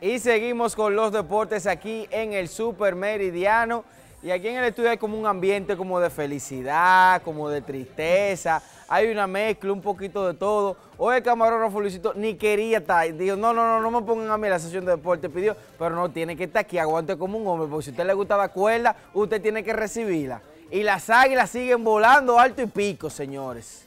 Y seguimos con los deportes aquí en el Super Meridiano. Y aquí en el estudio hay como un ambiente como de felicidad, como de tristeza. Hay una mezcla, un poquito de todo. Hoy el camarógrafo Luisito ni quería estar. Dijo, no, no, no, no me pongan a mí la sesión de deporte. Pidió, pero no, tiene que estar aquí, aguante como un hombre. Porque si a usted le gusta la cuerda, usted tiene que recibirla. Y las águilas siguen volando alto y pico, señores.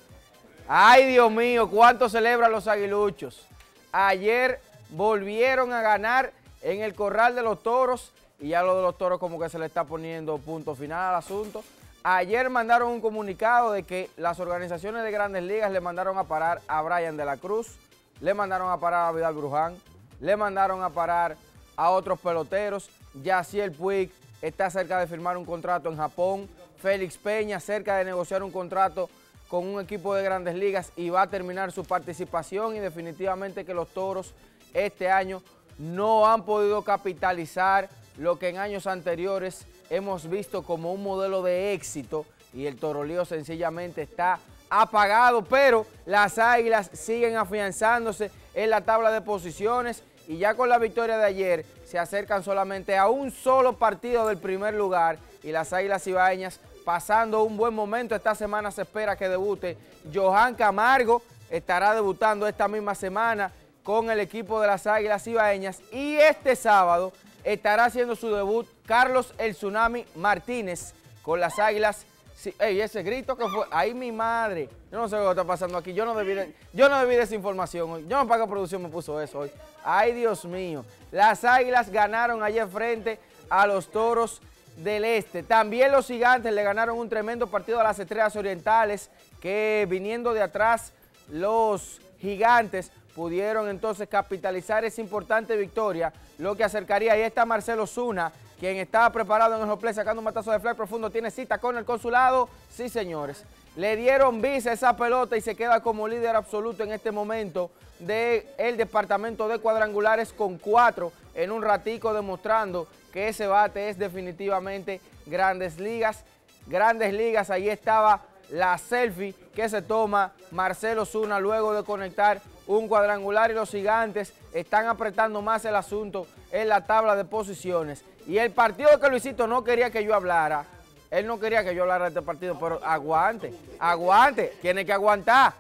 Ay, Dios mío, cuánto celebran los aguiluchos. Ayer volvieron a ganar en el Corral de los Toros y ya lo de los Toros como que se le está poniendo punto final al asunto. Ayer mandaron un comunicado de que las organizaciones de grandes ligas le mandaron a parar a Brian de la Cruz, le mandaron a parar a Vidal Bruján, le mandaron a parar a otros peloteros. Yaciel Puig está cerca de firmar un contrato en Japón. Félix Peña cerca de negociar un contrato con un equipo de grandes ligas y va a terminar su participación y definitivamente que los Toros este año no han podido capitalizar lo que en años anteriores hemos visto como un modelo de éxito y el Torolío sencillamente está apagado, pero las Águilas siguen afianzándose en la tabla de posiciones y ya con la victoria de ayer se acercan solamente a un solo partido del primer lugar y las Águilas Ibaeñas pasando un buen momento. Esta semana se espera que debute Johan Camargo, estará debutando esta misma semana con el equipo de las Águilas Ibaeñas y este sábado estará haciendo su debut Carlos El Tsunami Martínez con las Águilas. Sí, ey, ese grito que fue, ahí mi madre, yo no sé lo que está pasando aquí, yo no debí, de, yo no debí de esa información hoy, yo no pago producción me puso eso hoy. Ay, Dios mío, las Águilas ganaron ayer frente a los Toros del Este. También los Gigantes le ganaron un tremendo partido a las Estrellas Orientales que viniendo de atrás los Gigantes pudieron entonces capitalizar esa importante victoria, lo que acercaría, ahí está Marcelo Zuna, quien estaba preparado en el Joplay sacando un matazo de flag profundo, tiene cita con el consulado, sí señores, le dieron visa esa pelota y se queda como líder absoluto en este momento del el departamento de cuadrangulares con cuatro en un ratico demostrando que ese bate es definitivamente Grandes Ligas, Grandes Ligas, ahí estaba la selfie que se toma Marcelo Zuna luego de conectar un cuadrangular y los gigantes están apretando más el asunto en la tabla de posiciones. Y el partido que Luisito no quería que yo hablara, él no quería que yo hablara de este partido, pero aguante, aguante, tiene que aguantar.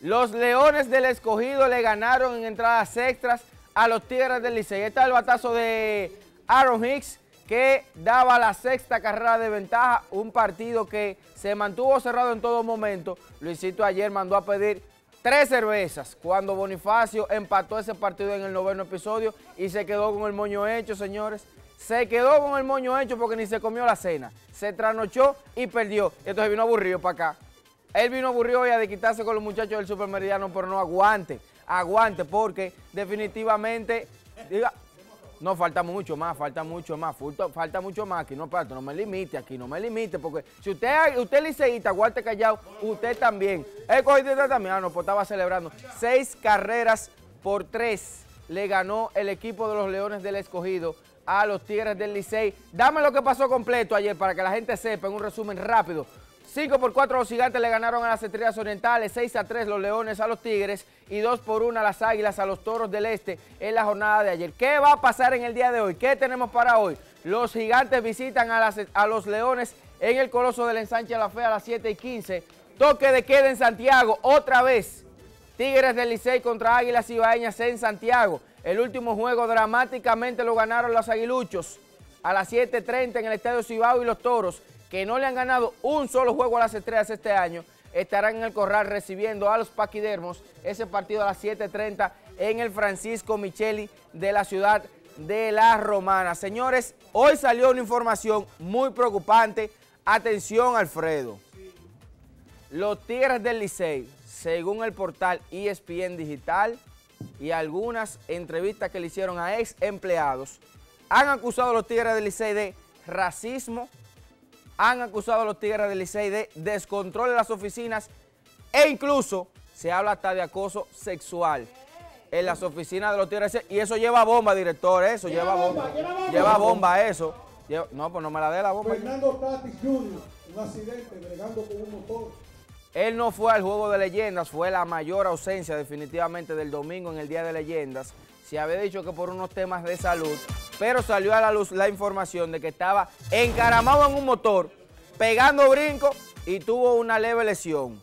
Los Leones del Escogido le ganaron en entradas extras a los Tigres del Licey. Este es el batazo de Aaron Hicks que daba la sexta carrera de ventaja, un partido que se mantuvo cerrado en todo momento. Luisito ayer mandó a pedir tres cervezas cuando Bonifacio empató ese partido en el noveno episodio y se quedó con el moño hecho, señores. Se quedó con el moño hecho porque ni se comió la cena. Se trasnochó y perdió. Entonces vino aburrido para acá. Él vino aburrido hoy a de quitarse con los muchachos del supermeridiano, pero no aguante, aguante, porque definitivamente, no, falta mucho más, falta mucho más, falta, mucho más. Aquí no, falta, no me limite, aquí no me limite, porque si usted, usted liceísta, aguante callado, usted también. El cogidista también, ah, no, pues estaba celebrando. Seis carreras por tres le ganó el equipo de los Leones del Escogido a los Tigres del Licey. Dame lo que pasó completo ayer para que la gente sepa en un resumen rápido. 5 por 4 los gigantes le ganaron a las estrellas orientales, 6 a 3 los leones a los tigres y 2 por 1 las águilas a los toros del este en la jornada de ayer. ¿Qué va a pasar en el día de hoy? ¿Qué tenemos para hoy? Los gigantes visitan a, a los leones en el Coloso del Ensanche a la Fe a las 7 y 15. Toque de queda en Santiago, otra vez. Tigres del Licey contra Águilas Ibaeñas en Santiago. El último juego dramáticamente lo ganaron los aguiluchos a las 7.30 en el Estadio Cibao y los Toros que no le han ganado un solo juego a las estrellas este año, estarán en el corral recibiendo a los paquidermos ese partido a las 7.30 en el Francisco Micheli de la ciudad de La Romana. Señores, hoy salió una información muy preocupante. Atención, Alfredo. Los Tigres del Licey, según el portal ESPN Digital y algunas entrevistas que le hicieron a ex empleados, han acusado a los Tigres del Licey de racismo, han acusado a los Tigres del Licey de descontrol en las oficinas e incluso se habla hasta de acoso sexual en las oficinas de los Tigres y eso lleva bomba, director, eso lleva, bomba, lleva bomba, eso. no, pues no me la dé la bomba. Fernando Tatis Jr., un accidente bregando con un motor. Él no fue al Juego de Leyendas, fue la mayor ausencia definitivamente del domingo en el Día de Leyendas. se había dicho que por unos temas de salud, pero salió a la luz la información de que estaba encaramado en un motor, pegando brinco y tuvo una leve lesión.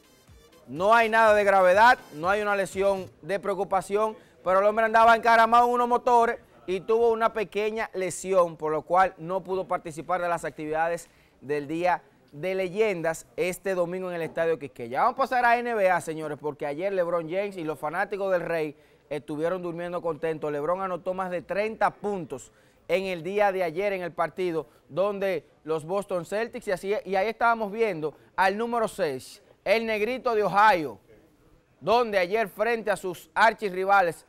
No hay nada de gravedad, no hay una lesión de preocupación, pero el hombre andaba encaramado en unos motores y tuvo una pequeña lesión, por lo cual no pudo participar de las actividades del día de leyendas este domingo en el Estadio Quisqueya. Vamos a pasar a NBA, señores, porque ayer LeBron James y los fanáticos del Rey estuvieron durmiendo contentos. LeBron anotó más de 30 puntos en el día de ayer en el partido donde los Boston Celtics, y, y ahí estábamos viendo al número 6, el negrito de Ohio, donde ayer frente a sus archirrivales,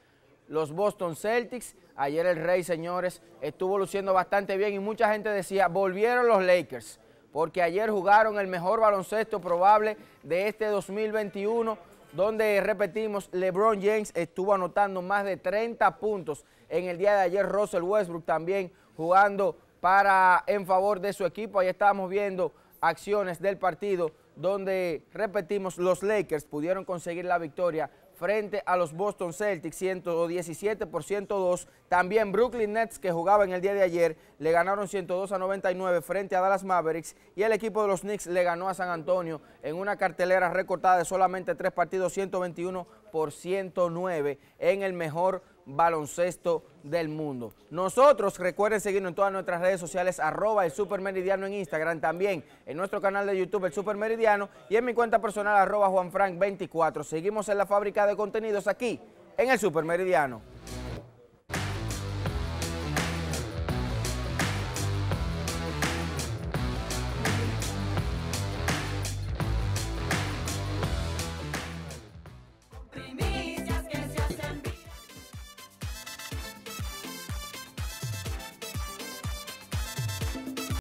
los Boston Celtics, ayer el Rey, señores, estuvo luciendo bastante bien y mucha gente decía, volvieron los Lakers, porque ayer jugaron el mejor baloncesto probable de este 2021, donde, repetimos, LeBron James estuvo anotando más de 30 puntos en el día de ayer, Russell Westbrook también jugando para en favor de su equipo, ahí estábamos viendo acciones del partido donde, repetimos, los Lakers pudieron conseguir la victoria frente a los Boston Celtics, 117 por 102. También Brooklyn Nets, que jugaba en el día de ayer, le ganaron 102 a 99 frente a Dallas Mavericks. Y el equipo de los Knicks le ganó a San Antonio en una cartelera recortada de solamente tres partidos, 121 por 109 en el mejor baloncesto del mundo. Nosotros, recuerden seguirnos en todas nuestras redes sociales, arroba el Supermeridiano en Instagram, también en nuestro canal de YouTube, el Supermeridiano, y en mi cuenta personal, arroba JuanFrank24. Seguimos en la fábrica de contenidos aquí, en el Supermeridiano.